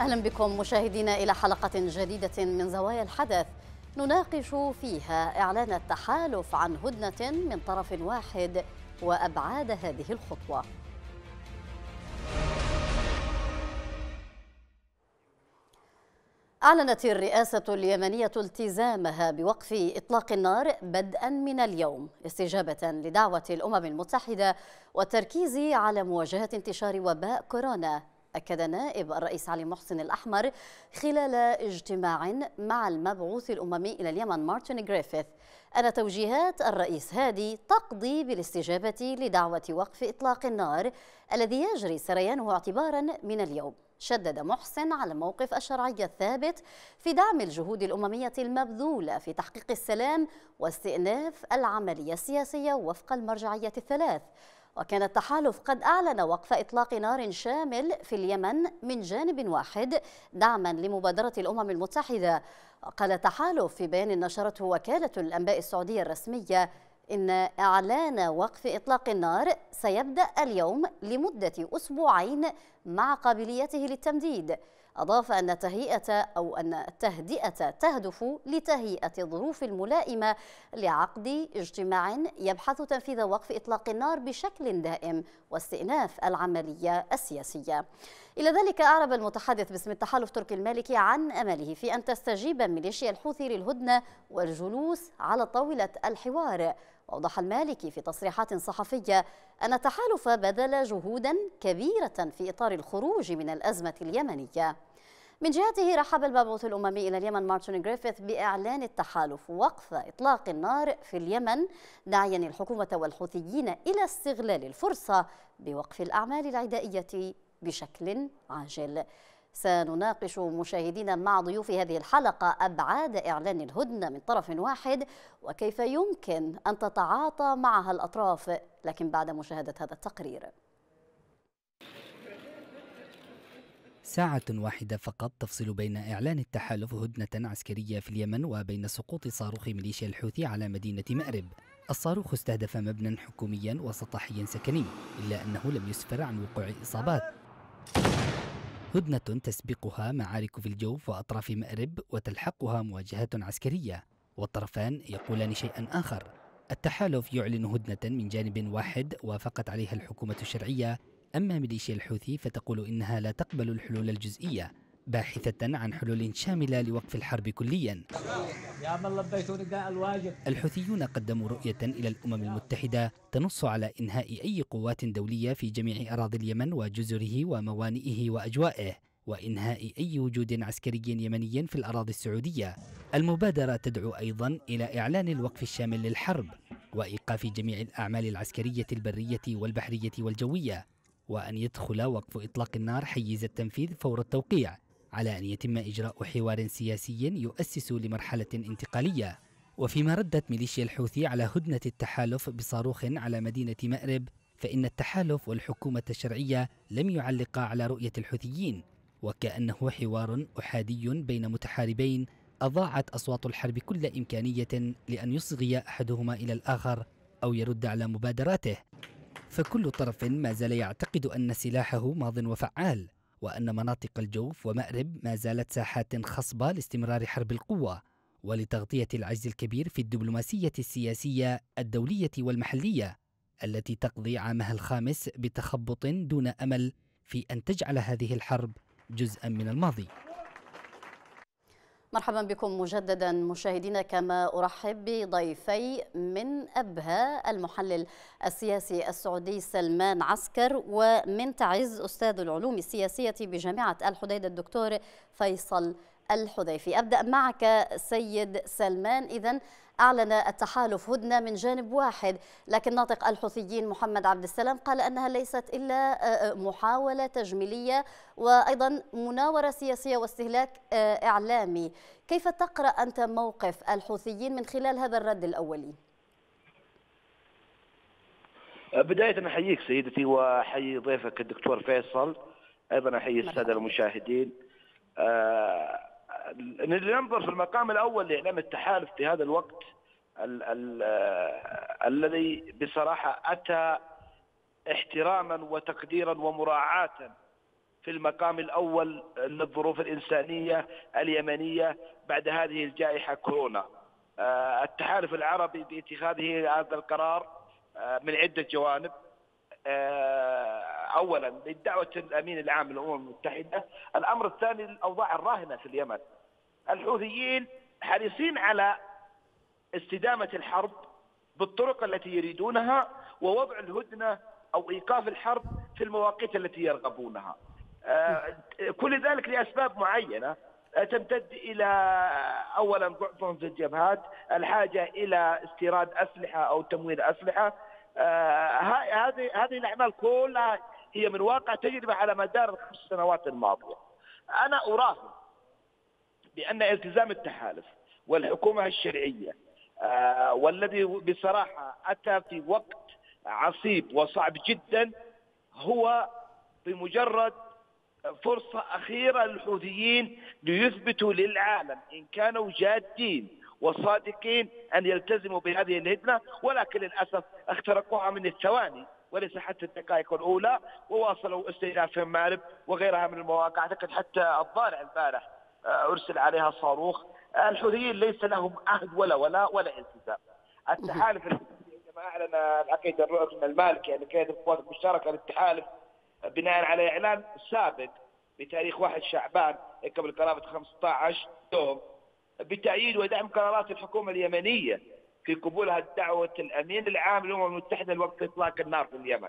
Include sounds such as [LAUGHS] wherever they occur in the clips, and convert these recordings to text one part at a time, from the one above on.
أهلا بكم مشاهدينا إلى حلقة جديدة من زوايا الحدث. نناقش فيها إعلان التحالف عن هدنة من طرف واحد وأبعاد هذه الخطوة. أعلنت الرئاسة اليمنية التزامها بوقف إطلاق النار بدءا من اليوم استجابة لدعوة الأمم المتحدة والتركيز على مواجهة انتشار وباء كورونا. أكد نائب الرئيس علي محسن الأحمر خلال اجتماع مع المبعوث الأممي إلى اليمن مارتن غريفيث أن توجيهات الرئيس هادي تقضي بالاستجابة لدعوة وقف إطلاق النار الذي يجري سريانه اعتبارا من اليوم. شدد محسن على موقف الشرعية الثابت في دعم الجهود الأممية المبذولة في تحقيق السلام واستئناف العملية السياسية وفق المرجعية الثلاث. وكان التحالف قد أعلن وقف إطلاق نار شامل في اليمن من جانب واحد دعما لمبادرة الأمم المتحدة. قال التحالف في بيان نشرته وكالة الأنباء السعودية الرسمية إن إعلان وقف إطلاق النار سيبدأ اليوم لمدة أسبوعين مع قابليته للتمديد. أضاف أن التهيئة أو أن التهدئة تهدف لتهيئة الظروف الملائمة لعقد اجتماع يبحث تنفيذ وقف إطلاق النار بشكل دائم واستئناف العملية السياسية. إلى ذلك أعرب المتحدث باسم التحالف تركي المالكي عن أمله في أن تستجيب ميليشيا الحوثي للهدنة والجلوس على طاولة الحوار وأوضح المالكي في تصريحات صحفية أن التحالف بذل جهودا كبيرة في إطار الخروج من الأزمة اليمنية. من جهته رحب المبعوث الأممي إلى اليمن مارتن غريفيث بإعلان التحالف وقف إطلاق النار في اليمن داعيا الحكومة والحوثيين إلى استغلال الفرصة بوقف الأعمال العدائية بشكل عاجل. سنناقش مشاهدينا مع ضيوف هذه الحلقة أبعاد إعلان الهدنة من طرف واحد وكيف يمكن أن تتعاطى معها الأطراف؟ لكن بعد مشاهدة هذا التقرير. ساعة واحدة فقط تفصل بين إعلان التحالف هدنة عسكرية في اليمن وبين سقوط صاروخ ميليشيا الحوثي على مدينة مأرب. الصاروخ استهدف مبنى حكوميا وسطحيا سكني إلا أنه لم يسفر عن وقوع إصابات. هدنة تسبقها معارك في الجوف وأطراف مأرب وتلحقها مواجهات عسكرية. والطرفان يقولان شيئا آخر. التحالف يعلن هدنة من جانب واحد وافقت عليها الحكومة الشرعية. أما ميليشيا الحوثي فتقول إنها لا تقبل الحلول الجزئية. باحثة عن حلول شاملة لوقف الحرب كليا. يا من لبيت نداء الواجب. الحوثيون قدموا رؤية إلى الأمم المتحدة تنص على إنهاء أي قوات دولية في جميع أراضي اليمن وجزره وموانئه وأجوائه وإنهاء أي وجود عسكري يمني في الأراضي السعودية. المبادرة تدعو أيضا إلى إعلان الوقف الشامل للحرب وإيقاف جميع الأعمال العسكرية البرية والبحرية والجوية وأن يدخل وقف إطلاق النار حيز التنفيذ فور التوقيع. على أن يتم إجراء حوار سياسي يؤسس لمرحلة انتقالية. وفيما ردت ميليشيا الحوثي على هدنة التحالف بصاروخ على مدينة مأرب فإن التحالف والحكومة الشرعية لم يعلقا على رؤية الحوثيين وكأنه حوار أحادي بين متحاربين أضاعت أصوات الحرب كل إمكانية لأن يصغي أحدهما إلى الآخر أو يرد على مبادراته. فكل طرف ما زال يعتقد أن سلاحه ماض وفعال. وأن مناطق الجوف ومأرب ما زالت ساحات خصبة لاستمرار حرب القوة ولتغطية العجز الكبير في الدبلوماسية السياسية الدولية والمحلية التي تقضي عامها الخامس بتخبط دون أمل في أن تجعل هذه الحرب جزءا من الماضي. مرحبا بكم مجددا مشاهدينا كما أرحب بضيفي من أبها المحلل السياسي السعودي سلمان عسكر ومن تعز أستاذ العلوم السياسية بجامعة الحديده الدكتور فيصل الحذيفي. أبدأ معك سيد سلمان. اذا أعلن التحالف هدنة من جانب واحد لكن ناطق الحوثيين محمد عبد السلام قال أنها ليست إلا آه، آه، محاولة تجميلية وأيضا مناورة سياسية واستهلاك آه، إعلامي. كيف تقرأ أنت موقف الحوثيين من خلال هذا الرد الأولي؟ بداية أحييك سيدتي وأحيي ضيفك الدكتور فيصل أيضا أحيي السادة المشاهدين. ننظر في المقام الأول لإعلام التحالف في هذا الوقت ال ال الذي بصراحة أتى احتراما وتقديرا ومراعاة في المقام الأول للظروف الإنسانية اليمنية بعد هذه الجائحة كورونا. آه، التحالف العربي باتخاذه هذا القرار آه، من عدة جوانب. آه، اولا لدعوة الأمين العام للأمم المتحدة، الأمر الثاني الأوضاع الراهنة في اليمن. الحوثيين حريصين على استدامة الحرب بالطرق التي يريدونها ووضع الهدنة أو إيقاف الحرب في المواقيت التي يرغبونها. آه، كل ذلك لأسباب معينة آه، تمتد إلى اولا ضعف في الجبهات، الحاجة إلى استيراد أسلحة أو تمويل آه، هذه هذه الأعمال كلها هي من واقع تجربة على مدار الخمس سنوات الماضية. أنا أراهن بأن التزام التحالف والحكومة الشرعية آه، والذي بصراحة أتى في وقت عصيب وصعب جدا هو بمجرد فرصة أخيرة للحوثيين ليثبتوا للعالم إن كانوا جادين والصادقين أن يلتزموا بهذه الهدنة ولكن للأسف اخترقوها من الثواني وليس حتى الدقائق الأولى وواصلوا استهداف في مارب وغيرها من المواقع. أعتقد حتى الضالع البارح أرسل عليها صاروخ. الحوثيين ليس لهم عهد ولا ولا ولا التزام التحالف [LAUGHS] كما أعلن العقيد الرؤى المالكي يعني كيد القوات المشتركة للتحالف بناء على إعلان سابق بتاريخ 1 شعبان قبل قرابة 15 يوم بتأييد ودعم قرارات الحكومة اليمنية في قبولها دعوة الأمين العام للأمم المتحدة لوقف إطلاق النار في اليمن.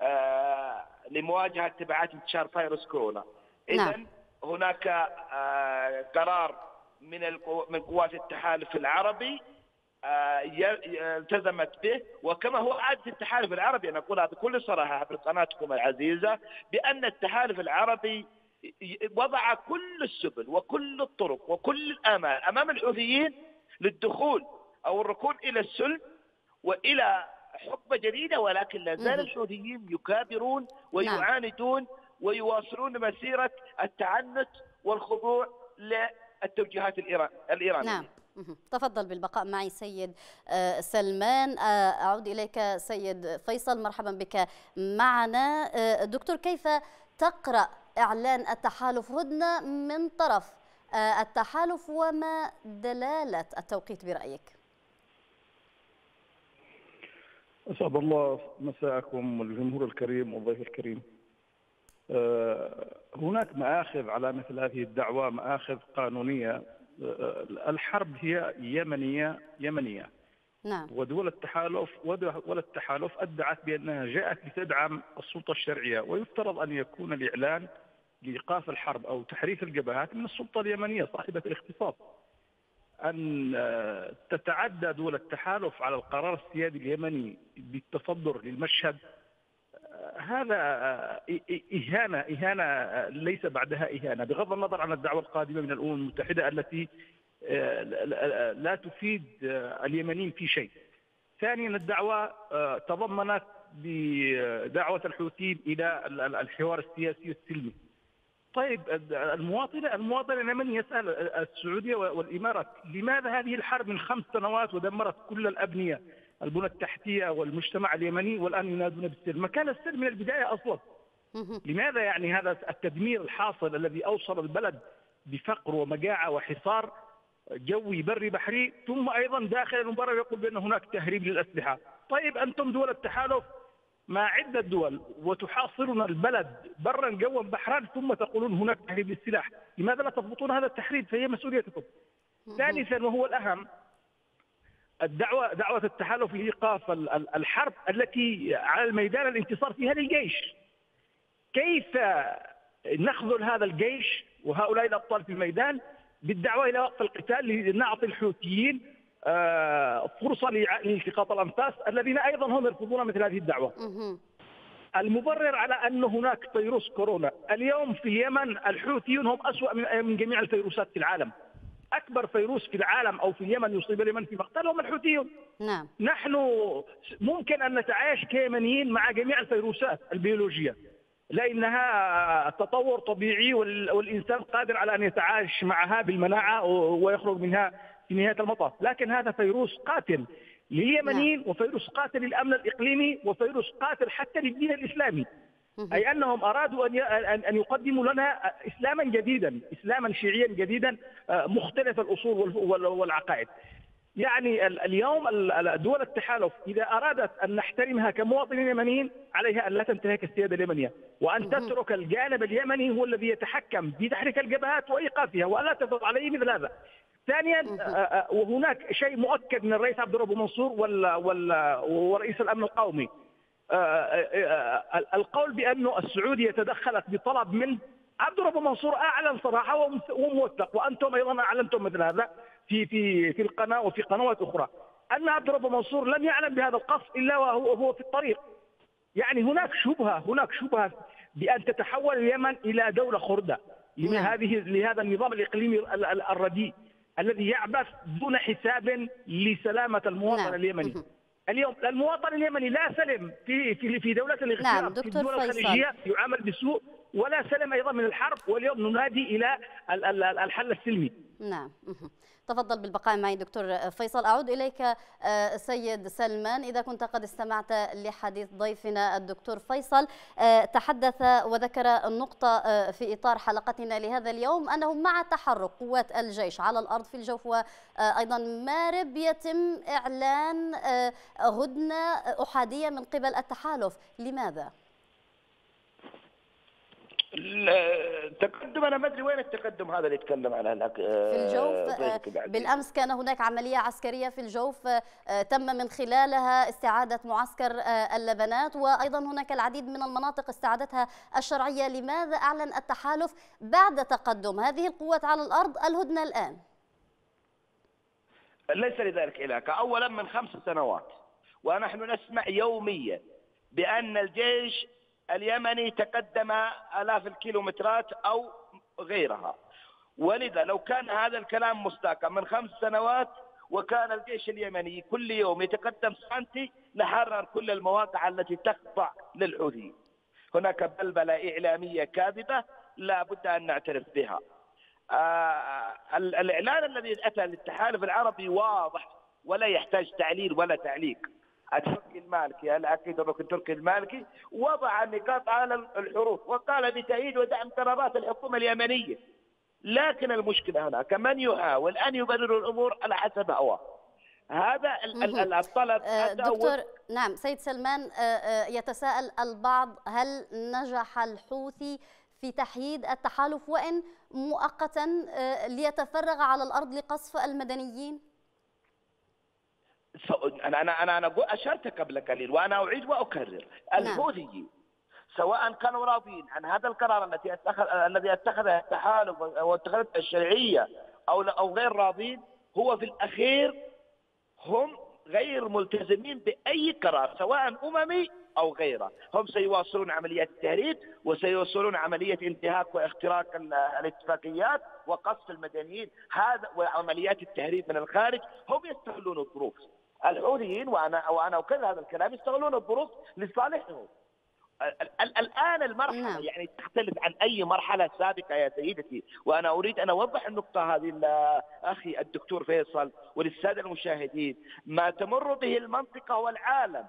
آه لمواجهة تبعات انتشار فيروس كورونا. إذا نعم. هناك آه قرار من من قوات التحالف العربي آه التزمت به. وكما هو عادة التحالف العربي أنا أقولها بكل صراحة عبر قناتكم العزيزة بأن التحالف العربي وضع كل السبل وكل الطرق وكل الآمال أمام الحوثيين للدخول أو الركون إلى السلم وإلى حقبة جديدة ولكن لا زال الحوثيين يكابرون ويعاندون ويواصلون مسيرة التعنت والخضوع للتوجيهات الإيرانية. نعم. تفضل بالبقاء معي سيد آه، سلمان. آه، أعود إليك سيد فيصل. مرحبا بك معنا. آه، دكتور كيف تقرأ إعلان التحالف هدنة من طرف التحالف وما دلالة التوقيت برأيك؟ أسعد الله مساءكم والجمهور الكريم والضيف الكريم. هناك مآخذ على مثل هذه الدعوة مآخذ قانونية. آه، الحرب هي يمنية يمنية. نعم. ودول التحالف ودول التحالف أدعت بأنها جاءت لتدعم السلطة الشرعية. ويفترض أن يكون الإعلان لإيقاف الحرب أو تحريف الجبهات من السلطة اليمنية صاحبة الاختصاص. أن آه، تتعدى دول التحالف على القرار السيادي اليمني بالتصدر للمشهد آه، هذا آه، إهانة إهانة ليس بعدها إهانة بغض النظر عن الدعوة القادمة من الأمم المتحدة التي لا تفيد اليمنيين في شيء. ثانيا الدعوة تضمنت بدعوة الحوثيين إلى الحوار السياسي السلمي. طيب المواطن المواطن اليمني يسأل السعودية والإمارات لماذا هذه الحرب من خمس سنوات ودمرت كل الأبنية البنى التحتية والمجتمع اليمني والآن ينادون بالسلم، ما كان السلم من البداية أصلا. لماذا يعني هذا التدمير الحاصل الذي أوصل البلد بفقر ومجاعة وحصار جوي بري بحري ثم أيضا داخل المبرر يقول بأن هناك تهريب للأسلحة، طيب أنتم دول التحالف مع عدة دول وتحاصرون البلد برا جوا بحرا ثم تقولون هناك تهريب للسلاح لماذا لا تضبطون هذا التحريب؟ فهي مسؤوليتكم. ثالثا وهو الأهم الدعوة دعوة التحالف لإيقاف الحرب التي على الميدان الانتصار فيها للجيش كيف نخذل هذا الجيش وهؤلاء الأبطال في الميدان بالدعوة إلى وقف القتال لنعطي الحوثيين آه، فرصة لالتقاط الأنفاس الذين أيضا هم يرفضون مثل هذه الدعوة. المبرر على أن هناك فيروس كورونا، اليوم في اليمن الحوثيون هم أسوأ من جميع الفيروسات في العالم. أكبر فيروس في العالم أو في اليمن يصيب اليمن في مقتل هم الحوثيون. نعم. نحن ممكن أن نتعايش كيمنيين مع جميع الفيروسات البيولوجية. لأنها تطور طبيعي والإنسان قادر على أن يتعايش معها بالمناعة ويخرج منها في نهاية المطاف، لكن هذا فيروس قاتل لليمنيين نعم. وفيروس قاتل للأمن الإقليمي وفيروس قاتل حتى للدين الإسلامي. أي أنهم أرادوا أن ان يقدموا لنا إسلاما جديدا، إسلاما شيعيا جديدا آه، مختلف الأصول والعقائد. يعني اليوم دول التحالف إذا أرادت أن نحترمها كمواطنين يمنيين عليها أن لا تنتهك السيادة اليمنية. وأن تترك الجانب اليمني هو الذي يتحكم بتحريك الجبهات وإيقافها والا تفرض عليه مثل هذا. ثانيا آه، آه، وهناك شيء مؤكد من الرئيس عبد الرب منصور ورئيس الأمن القومي. القول بانه السعودية تدخلت بطلب من عبد الرب منصور أعلن صراحة وموثق وأنتم أيضا أعلنتم مثل هذا في في في القناة وفي قنوات أخرى. أن عبد الرب منصور لم يعلم بهذا القصد إلا وهو هو في الطريق. يعني هناك شبهة هناك شبهة بأن تتحول اليمن إلى دولة خردة لهذه لهذا النظام الإقليمي الرديء الذي يعبث دون حساب لسلامة المواطن نعم. اليمني. اليوم المواطن اليمني لا سلم في في في دولة الاغتيال نعم في الدول الخليجية يعامل بسوء ولا سلم أيضا من الحرب واليوم ننادي إلى الحل السلمي. نعم. تفضل بالبقاء معي دكتور فيصل. أعود إليك آه، سيد سلمان. إذا كنت قد استمعت لحديث ضيفنا الدكتور فيصل آه، تحدث وذكر النقطة آه، في إطار حلقتنا لهذا اليوم أنه مع تحرك قوات الجيش على الأرض في الجوف وأيضا مارب يتم إعلان هدنة أحادية من قبل التحالف. لماذا؟ التقدم أنا ما أدري وين التقدم هذا اللي يتكلم عنه هناك في الجوف آه، بالأمس كان هناك عملية عسكرية في الجوف آه، تم من خلالها استعادة معسكر آه، اللبنات وأيضا هناك العديد من المناطق استعادتها الشرعية. لماذا أعلن التحالف بعد تقدم هذه القوات على الأرض الهدنة الآن؟ ليس لذلك علاقه اولا من خمس سنوات ونحن نسمع يوميا بأن الجيش اليمني تقدم آلاف الكيلومترات أو غيرها. ولذا لو كان هذا الكلام مستاقا من خمس سنوات وكان الجيش اليمني كل يوم يتقدم سنتي لحرر كل المواقع التي تخضع للحوثيين هناك بلبلة إعلامية كاذبة لا بد أن نعترف بها. آه الإعلان الذي أتى للتحالف العربي واضح ولا يحتاج تعليل ولا تعليق. التركي المالكي العقيد الركن التركي المالكي وضع النقاط على الحروف وقال بتأييد ودعم قرارات الحكومة اليمنية. لكن المشكلة هناك من يحاول أن يبرر الأمور على حسب هواه. هذا الطلب. آه، دكتور نعم سيد سلمان آه، آه، يتساءل البعض هل نجح الحوثي في تحييد التحالف؟ وإن مؤقتا ليتفرغ على الأرض لقصف المدنيين؟ أنا أنا أنا أنا أشرت قبل قليل وأنا أعيد وأكرر. نعم. الحوثيين سواء كانوا راضين عن هذا القرار الذي اتخذ الذي اتخذه التحالف أو اتخذت الشرعية أو أو غير راضين هو في الأخير هم غير ملتزمين بأي قرار سواء أممي أو غيره، هم سيواصلون عمليات التهريب وسيواصلون عملية انتهاك واختراق الاتفاقيات وقصف المدنيين، هذا وعمليات التهريب من الخارج، هم يستغلون الظروف، الحوثيين وأنا وأنا اكرر هذا الكلام يستغلون الظروف لصالحهم. الآن المرحلة نعم. يعني تختلف عن أي مرحلة سابقة يا سيدتي. وأنا أريد أن أوضح النقطة هذه أخي الدكتور فيصل وللسادة المشاهدين. ما تمر به المنطقة والعالم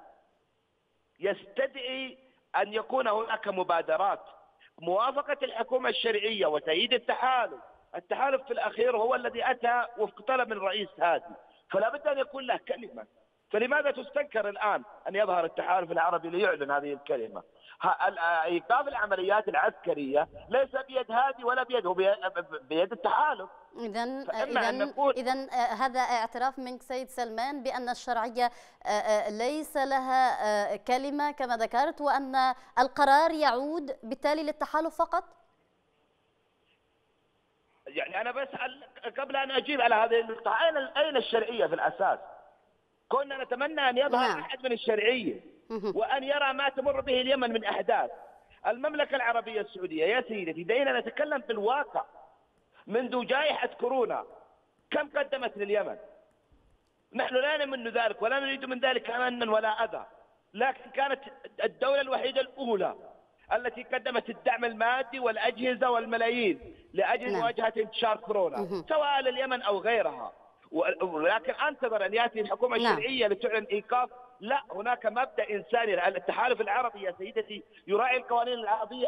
يستدعي أن يكون هناك مبادرات. موافقة الحكومة الشرعية وتأييد التحالف. التحالف في الأخير هو الذي أتى وفق طلب الرئيس هادي. فلا بد أن يكون له كلمة. فلماذا تستنكر الآن أن يظهر التحالف العربي ليعلن هذه الكلمة؟ ايقاف العمليات العسكرية ليس بيد هادي ولا بيده بيد التحالف. اذا اذا اذا آه، هذا اعتراف منك سيد سلمان بأن الشرعية آه، آه، ليس لها كلمة كما ذكرت وأن القرار يعود بالتالي للتحالف فقط؟ يعني أنا بسأل قبل أن أجيب على هذه النقطة أين أين الشرعية في الأساس؟ كنا نتمنى أن يظهر نعم. أحد من الشرعية وأن يرى ما تمر به اليمن من أحداث. المملكة العربية السعودية يا سيدتي دعينا نتكلم في الواقع منذ جائحة كورونا كم قدمت لليمن؟ نحن لا نمن ذلك ولا نريد من ذلك منا ولا أذى لكن كانت الدولة الوحيدة الأولى التي قدمت الدعم المادي والأجهزة والملايين لأجل نعم. مواجهة انتشار كورونا سواء لليمن أو غيرها ولكن أنتظر أن يأتي الحكومة نعم. الشرعية لتعلن إيقاف لا هناك مبدأ إنساني التحالف العربي يا سيدتي يراعي القوانين العربية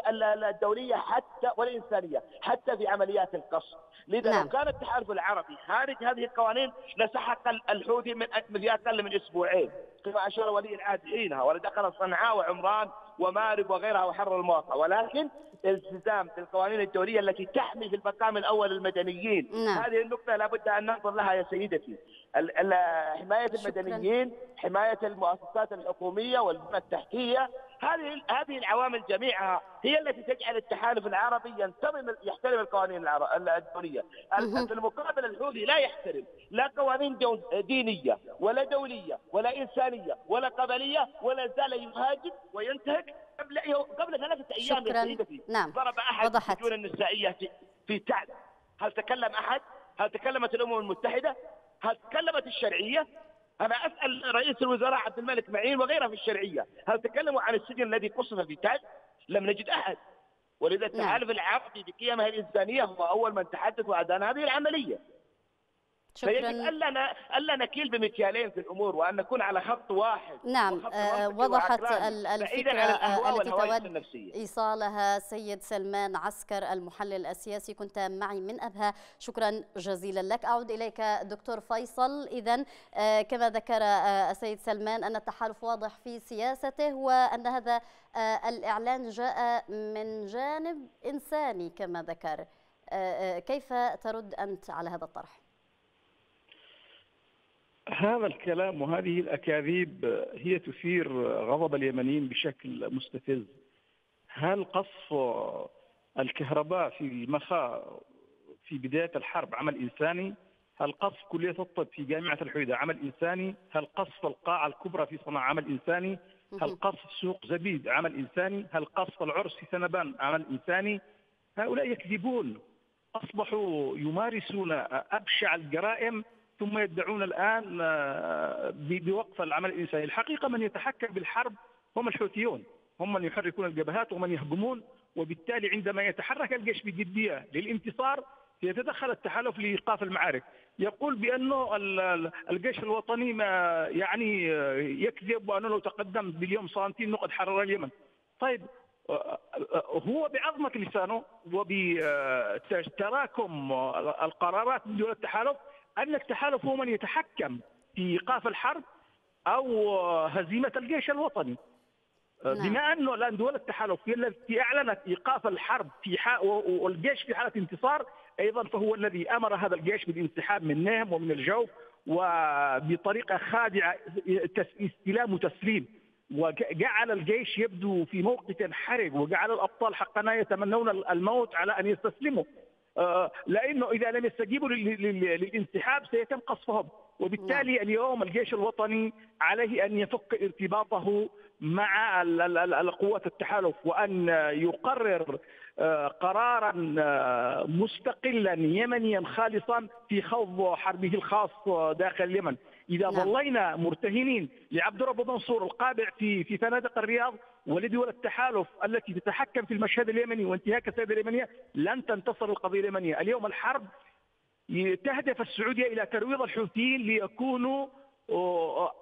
الدولية حتى والانسانيه حتى في عمليات القصف لذا نعم. لو كان التحالف العربي خارج هذه القوانين لسحق الحوثي من في أقل من أسبوعين كما أشار ولي العهد حينها ولدخل صنعاء وعمران ومارب وغيرها وحرر المواقع. ولكن التزام بالقوانين الدولية التي تحمي في المقام الأول المدنيين. نعم. هذه النقطة لابد أن ننظر لها يا سيدتي. حماية المدنيين حماية المؤسسات الحكومية والبنى التحتية هذه هذه العوامل جميعها هي التي تجعل التحالف العربي ينتظم يحترم القوانين الدولية، في المقابل الحوثي لا يحترم لا قوانين دينية ولا دولية ولا إنسانية ولا قبلية ولا زال يهاجم وينتهك قبل قبل ثلاثة أيام شكرا. يا نعم ضرب أحد وضحت. السجون النسائية في في تعب هل تكلم أحد؟ هل تكلمت الأمم المتحدة؟ هل تكلمت الشرعية؟ أنا أسأل رئيس الوزراء عبد الملك معين وغيره في الشرعية، هل تكلموا عن السجن الذي قصف في تعز؟ لم نجد أحد. ولذا نعم. التحالف العربي بقيمه الإنسانية هو أول من تحدث وأدان هذه العملية. شكرا. فيجب الا الا نكيل بمكيالين في الأمور وأن نكون على خط واحد. نعم آه وضحت الفكرة التي تود إيصالها سيد سلمان عسكر المحلل السياسي. كنت معي من أبها. شكرا جزيلا لك. أعود إليك دكتور فيصل. اذا آه كما ذكر آه السيد سلمان أن التحالف واضح في سياسته وأن هذا آه الإعلان جاء من جانب إنساني كما ذكر. آه، آه، كيف ترد أنت على هذا الطرح؟ هذا الكلام وهذه الأكاذيب هي تثير غضب اليمنيين بشكل مستفز. هل قصف الكهرباء في المخا في بداية الحرب عمل إنساني؟ هل قصف كلية الطب في جامعة الحويدة عمل إنساني؟ هل قصف القاعة الكبرى في صنعاء عمل إنساني؟ هل قصف سوق زبيد عمل إنساني؟ هل قصف العرس في سنبان عمل إنساني؟ هؤلاء يكذبون. أصبحوا يمارسون أبشع الجرائم ثم يدعون الآن آه، بوقف العمل الإنساني. الحقيقة من يتحكم بالحرب هم الحوثيون. هم من يحركون الجبهات ومن يهجمون وبالتالي عندما يتحرك الجيش بجدية للانتصار يتدخل التحالف لإيقاف المعارك. يقول بأنه الجيش الوطني ما يعني يكذب وأنه لو تقدم باليوم سنتين نقد حرر اليمن. طيب آه، آه، هو بعظمة لسانه وبتراكم القرارات من دول التحالف أن التحالف هو من يتحكم في إيقاف الحرب أو هزيمة الجيش الوطني. نعم. بما أنه الآن دول التحالف هي التي أعلنت إيقاف الحرب في والجيش في حالة انتصار أيضا فهو الذي أمر هذا الجيش بالانسحاب من نهم ومن الجوف وبطريقة خادعة استلام وتسليم. وجعل الجيش يبدو في موقف حرج وجعل الأبطال حقنا يتمنون الموت على أن يستسلموا. لأنه إذا لم يستجيبوا للانسحاب سيتم قصفهم وبالتالي نعم. اليوم الجيش الوطني عليه أن يفك ارتباطه مع قوات التحالف وأن يقرر آه، قرارا آه، مستقلا يمنيا خالصا في خوض حربه الخاص داخل اليمن إذا نعم. ظلينا مرتهنين لعبد رب منصور القابع في في فنادق الرياض ولدول التحالف التي تتحكم في المشهد اليمني وانتهاك السياده اليمنية لن تنتصر القضية اليمنية، اليوم الحرب تهدف السعودية إلى ترويض الحوثيين ليكونوا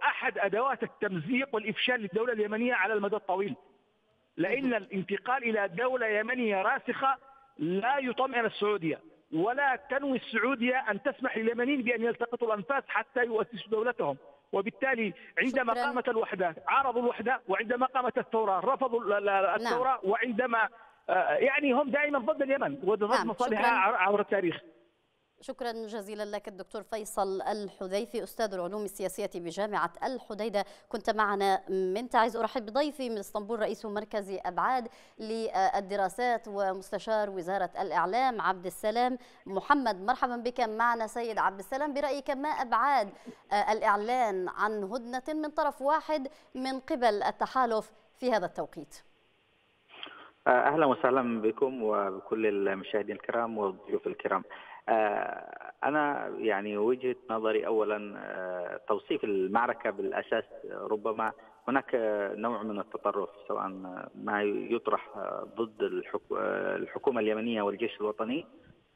أحد أدوات التمزيق والإفشال للدولة اليمنية على المدى الطويل. لأن الانتقال إلى دولة يمنية راسخة لا يطمئن السعودية ولا تنوي السعودية أن تسمح لليمنيين بأن يلتقطوا الأنفاس حتى يؤسسوا دولتهم. وبالتالي عندما شكرا. قامت الوحدة عارضوا الوحدة وعندما قامت الثورة رفضوا الثورة نعم. وعندما آه، يعني هم دائما ضد اليمن وضد نعم. مصالحها عبر التاريخ شكرا جزيلا لك الدكتور فيصل الحذيفي أستاذ العلوم السياسية بجامعة الحديدة. كنت معنا من تعز أرحب بضيفي من إسطنبول رئيس مركز أبعاد للدراسات ومستشار وزارة الإعلام عبد السلام محمد. مرحبا بك معنا سيد عبد السلام. برأيك ما أبعاد الإعلان عن هدنة من طرف واحد من قبل التحالف في هذا التوقيت؟ أهلا وسهلا بكم وبكل المشاهدين الكرام والضيوف الكرام. آه، أنا يعني وجهة نظري أولا آه، توصيف المعركة بالأساس ربما هناك نوع من التطرف سواء ما يطرح ضد الحكومة اليمنية والجيش الوطني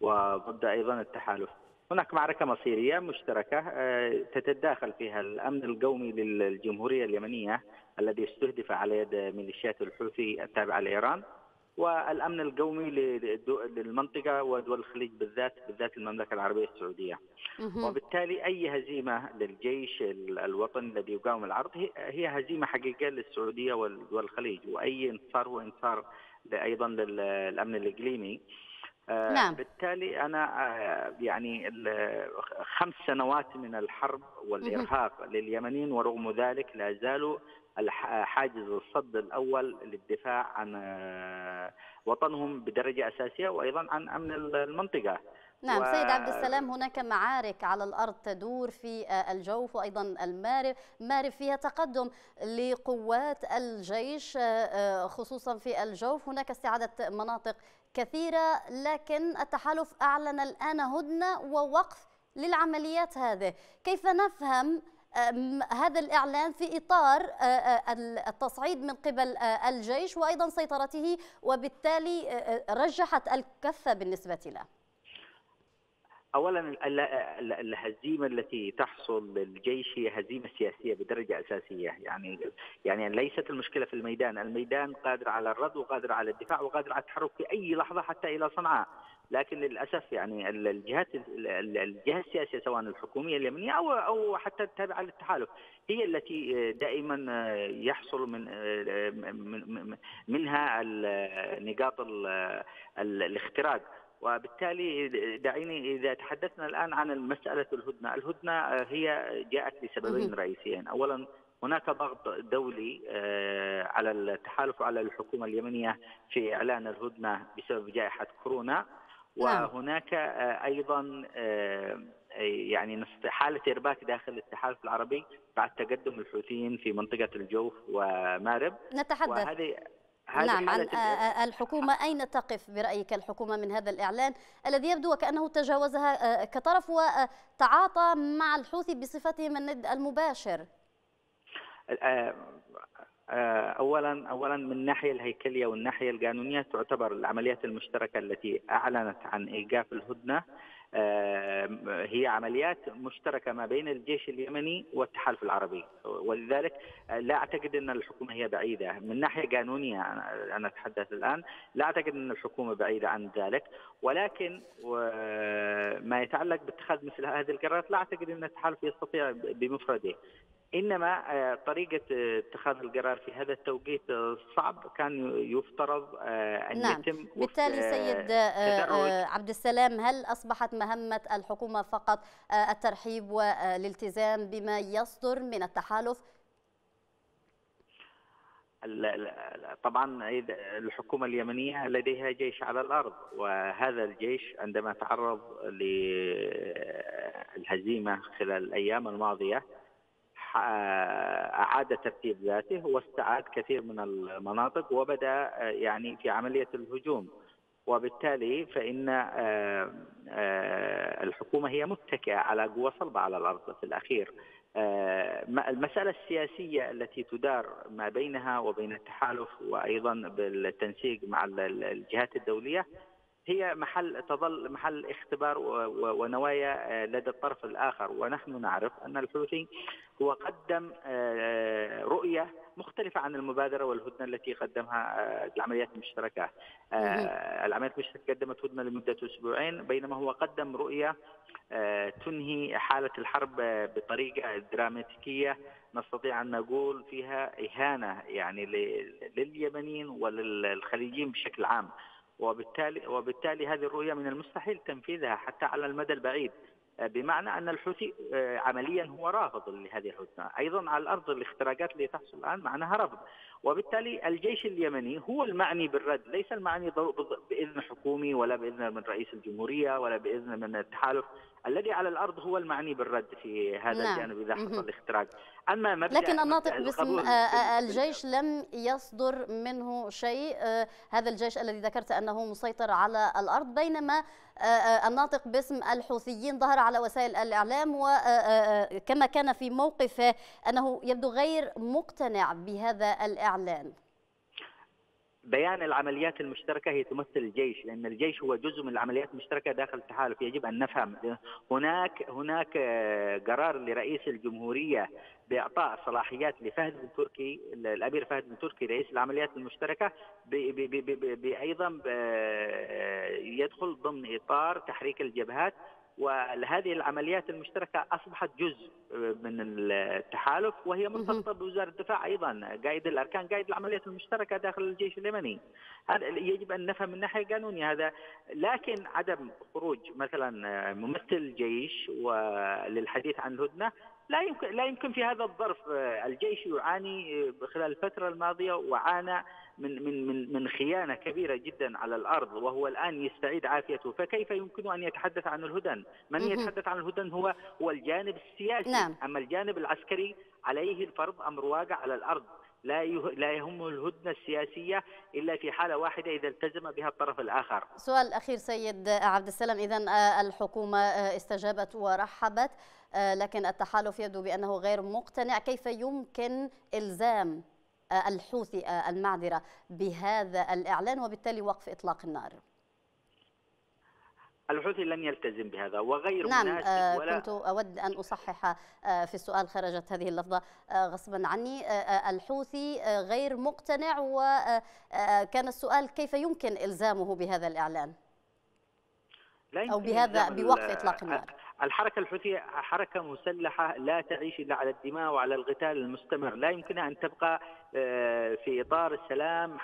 وضد أيضا التحالف. هناك معركة مصيرية مشتركة تتداخل فيها الأمن القومي للجمهورية اليمنية الذي استهدف على يد ميليشيات الحوثي التابعة لإيران. والأمن القومي للمنطقة ودول الخليج بالذات بالذات المملكة العربية السعودية. وبالتالي أي هزيمة للجيش الوطني الذي يقاوم العرض هي هزيمة حقيقية للسعودية ودول الخليج وأي انتصار هو انتصار أيضا للامن الإقليمي. آه، نعم. بالتالي أنا آه، يعني خمس سنوات من الحرب والإرهاق لليمنيين ورغم ذلك لا زالوا حاجز الصد الأول للدفاع عن آه، وطنهم بدرجة أساسية وأيضا عن أمن المنطقة. نعم و... سيد عبد السلام هناك معارك على الأرض تدور في آه، الجوف وأيضا المارب، مارب فيها تقدم لقوات الجيش آه، خصوصا في الجوف، هناك استعادة مناطق كثيرة لكن التحالف أعلن الآن هدنة ووقف للعمليات هذه، كيف نفهم هذا الإعلان في إطار التصعيد من قبل الجيش وأيضا سيطرته وبالتالي رجحت الكفة بالنسبة له. اولا الهزيمة التي تحصل للجيش هي هزيمة سياسية بدرجة أساسية. يعني يعني ليست المشكلة في الميدان، الميدان قادر على الرد وقادر على الدفاع وقادر على التحرك في أي لحظة حتى إلى صنعاء، لكن للأسف يعني الجهات الجهة السياسية سواء الحكومية اليمنية أو أو حتى التابعة للتحالف هي التي دائما يحصل من منها نقاط الاختراق. وبالتالي دعيني إذا تحدثنا الآن عن مساله الهدنة، الهدنة هي جاءت لسببين رئيسيين، اولا هناك ضغط دولي آه، على التحالف وعلى الحكومة اليمنية في إعلان الهدنة بسبب جائحة كورونا. وهناك آه، أيضا آه، يعني حالة إرباك داخل التحالف العربي بعد تقدم الحوثيين في منطقة الجوف ومارب. نتحدث. وهذه نعم عن الحكومة أين تقف برأيك الحكومة من هذا الإعلان الذي يبدو وكأنه تجاوزها كطرف وتعاطى مع الحوثي بصفتهم الند المباشر؟ اولا اولا من الناحيه الهيكلية والناحية القانونية تعتبر العمليات المشتركة التي أعلنت عن إيقاف الهدنة هي عمليات مشتركة ما بين الجيش اليمني والتحالف العربي. ولذلك لا أعتقد أن الحكومة هي بعيدة. من ناحية قانونية أنا أتحدث الآن لا أعتقد أن الحكومة بعيدة عن ذلك. ولكن ما يتعلق باتخاذ مثل هذه القرارات لا أعتقد أن التحالف يستطيع بمفرده. إنما آه، طريقة آه، اتخاذ القرار في هذا التوقيت الصعب كان يفترض آه، أن نعم. يتم بالتالي سيد عبد السلام هل أصبحت مهمة الحكومة فقط الترحيب والالتزام بما يصدر من التحالف؟ طبعا الحكومة اليمنية لديها جيش على الأرض وهذا الجيش عندما تعرض للهزيمه خلال الأيام الماضية أعاد ترتيب ذاته واستعاد كثير من المناطق وبدأ يعني في عملية الهجوم. وبالتالي فإن آه، آه، الحكومة هي متكئة على قوة صلبة على الأرض في الأخير. آه، المسألة السياسية التي تدار ما بينها وبين التحالف وأيضا بالتنسيق مع الجهات الدولية هي محل تظل محل اختبار ونوايا لدى الطرف الآخر. ونحن نعرف أن الحوثي هو قدم آه، رؤية مختلفة عن المبادرة والهدنة التي قدمها آه، العمليات المشتركة. آه، العمليات المشتركة قدمت هدنة لمدة أسبوعين بينما هو قدم رؤية تنهي حالة الحرب بطريقة دراماتيكية. نستطيع أن نقول فيها إهانة يعني لليمنيين وللخليجيين بشكل عام. وبالتالي وبالتالي هذه الرؤية من المستحيل تنفيذها حتى على المدى البعيد. بمعنى أن الحوثي آه، عمليا هو رافض لهذه الهدنه، أيضا على الأرض الاختراقات اللي تحصل الآن معناها رفض، وبالتالي الجيش اليمني هو المعني بالرد، ليس المعني بإذن حكومي ولا بإذن من رئيس الجمهورية ولا بإذن من التحالف، الذي على الأرض هو المعني بالرد في هذا نعم. الجانب إذا حصل الاختراق. أما مبدأ لكن الناطق باسم آه، آه، الجيش لم يصدر منه شيء. آه، هذا الجيش الذي ذكرت أنه مسيطر على الأرض بينما الناطق باسم الحوثيين ظهر على وسائل الإعلام وكما كان في موقفه أنه يبدو غير مقتنع بهذا الإعلان. بيان العمليات المشتركة هي تمثل الجيش لأن الجيش هو جزء من العمليات المشتركة داخل التحالف يجب أن نفهم. هناك هناك آه، قرار لرئيس الجمهورية بإعطاء صلاحيات لفهد بن تركي الأمير فهد بن تركي رئيس العمليات المشتركة بايضا آه، يدخل ضمن إطار تحريك الجبهات وهذه العمليات المشتركة أصبحت جزء من التحالف وهي مرتبطة بوزارة الدفاع أيضا قائد الأركان قائد العمليات المشتركة داخل الجيش اليمني. هذا يجب أن نفهم من ناحية قانونية هذا. لكن عدم خروج مثلا ممثل الجيش وللحديث عن الهدنة لا يمكن لا يمكن في هذا الظرف. الجيش يعاني خلال الفترة الماضية وعانى من من من من خيانة كبيرة جدا على الأرض وهو الآن يستعيد عافيته فكيف يمكن أن يتحدث عن الهدن؟ من يتحدث عن الهدن هو هو الجانب السياسي نعم. أما الجانب العسكري عليه الفرض أمر واقع على الأرض لا لا يهم الهدنة السياسية إلا في حالة واحدة إذا التزم بها الطرف الآخر. سؤال أخير سيد عبد السلام اذا آه، الحكومة آه، استجابت ورحبت آه، لكن التحالف يبدو بأنه غير مقتنع كيف يمكن إلزام الحوثي المعذرة بهذا الإعلان وبالتالي وقف إطلاق النار. الحوثي لن يلتزم بهذا وغير نعم مناسب آه، ولا كنت أود أن أصحح آه، في السؤال خرجت هذه اللفظة آه، غصبا عني. الحوثي غير مقتنع وكان السؤال كيف يمكن إلزامه بهذا الإعلان؟ أو بهذا بوقف إطلاق النار. الحركة الحوثية حركة مسلحة لا تعيش إلا على الدماء وعلى القتال المستمر. لا يمكنها أن تبقى آه، في إطار السلام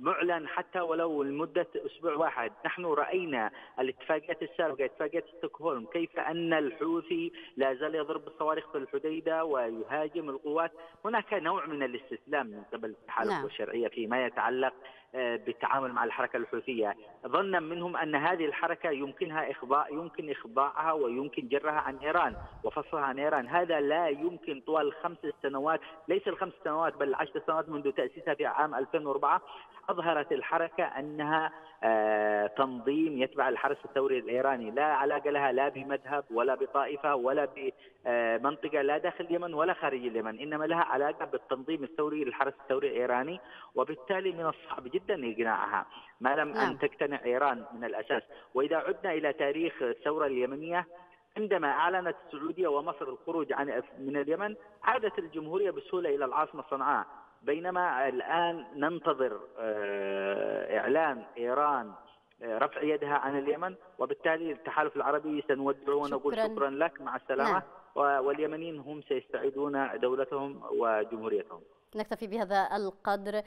معلن حتى ولو لمدة أسبوع واحد. نحن رأينا الاتفاقيات السابقة اتفاقية ستوكهولم كيف أن الحوثي لا زال يضرب بالصواريخ في الحديدة ويهاجم القوات. هناك نوع من الاستسلام من قبل التحالف نعم. والشرعية فيما يتعلق آه، بالتعامل مع الحركة الحوثية. ظنا منهم أن هذه الحركة يمكنها إخضاء يمكن إخضاعها ويمكن جرها عن إيران وفصلها عن إيران. هذا لا يمكن طوال الخمس سنوات ليس الخمس سنوات بل العشر سنوات منذ تأسيسها في عام 2004 أظهرت الحركة أنها آه، تنظيم يتبع الحرس الثوري الإيراني لا علاقة لها لا بمذهب ولا بطائفة ولا بمنطقة لا داخل اليمن ولا خارج اليمن إنما لها علاقة بالتنظيم الثوري للحرس الثوري الإيراني وبالتالي من الصعب جدا إقناعها. ما لم نعم. أن تقتنع إيران من الأساس. وإذا عدنا إلى تاريخ الثورة اليمنية عندما أعلنت السعودية ومصر الخروج عن من اليمن عادت الجمهورية بسهولة إلى العاصمة صنعاء. بينما الآن ننتظر آه، إعلان إيران آه، رفع يدها عن اليمن وبالتالي التحالف العربي سنودع ونقول شكرا, شكرا لك مع السلامة. نعم. واليمنيين هم سيستعيدون دولتهم وجمهوريتهم. نكتفي بهذا القدر.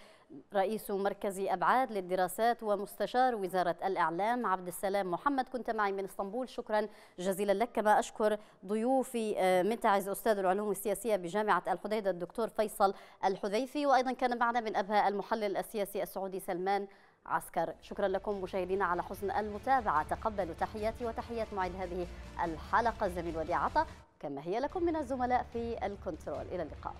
رئيس مركز أبعاد للدراسات ومستشار وزارة الإعلام عبد السلام محمد كنت معي من إسطنبول. شكرا جزيلا لك. كما أشكر ضيوفي آه، من تعز أستاذ العلوم السياسية بجامعة الحديدة الدكتور فيصل الحذيفي. وأيضا كان معنا من أبها المحلل السياسي السعودي سلمان عسكر. شكرا لكم مشاهدينا على حسن المتابعة. تقبلوا تحياتي وتحيات معد هذه الحلقة. الزميل وديع عطا كما هي لكم من الزملاء في الكنترول. إلى اللقاء.